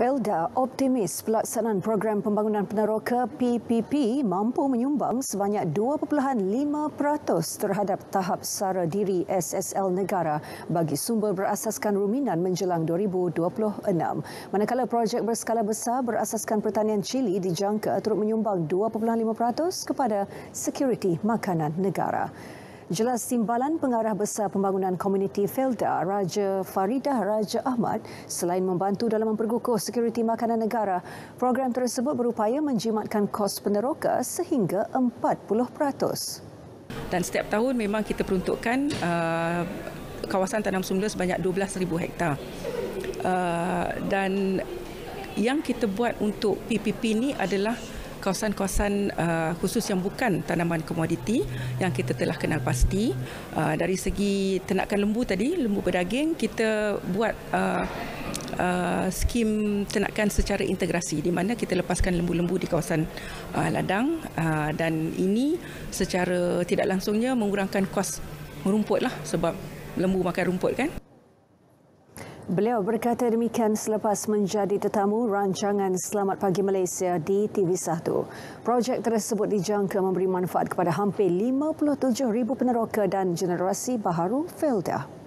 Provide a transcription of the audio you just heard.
Felda optimis pelaksanaan program pembangunan peneroka PPP mampu menyumbang sebanyak 2.5% terhadap tahap sara diri SSL negara bagi sumber berasaskan ruminan menjelang 2026. Manakala projek berskala besar berasaskan pertanian cili dijangka turut menyumbang 2.5% kepada sekuriti makanan negara. Jelas timbalan pengarah besar pembangunan komuniti Felda, Raja Faridah Raja Ahmad, selain membantu dalam memperkukuh sekuriti makanan negara, program tersebut berupaya menjimatkan kos peneroka sehingga 40%. Dan setiap tahun memang kita peruntukkan uh, kawasan tanam semula sebanyak 12,000 hektar. Uh, dan yang kita buat untuk PPP ini adalah kawasan-kawasan uh, khusus yang bukan tanaman komoditi yang kita telah kenal pasti. Uh, dari segi ternakan lembu tadi lembu berdaging kita buat uh, uh, skim ternakan secara integrasi di mana kita lepaskan lembu-lembu di kawasan uh, ladang. Uh, dan ini secara tidak langsungnya mengurangkan kos merumput lah sebab lembu makan rumput kan Beliau berkata demikian selepas menjadi tetamu rancangan Selamat Pagi Malaysia di TV1. Projek tersebut dijangka memberi manfaat kepada hampir 57,000 peneroka dan generasi baharu Felda.